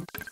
you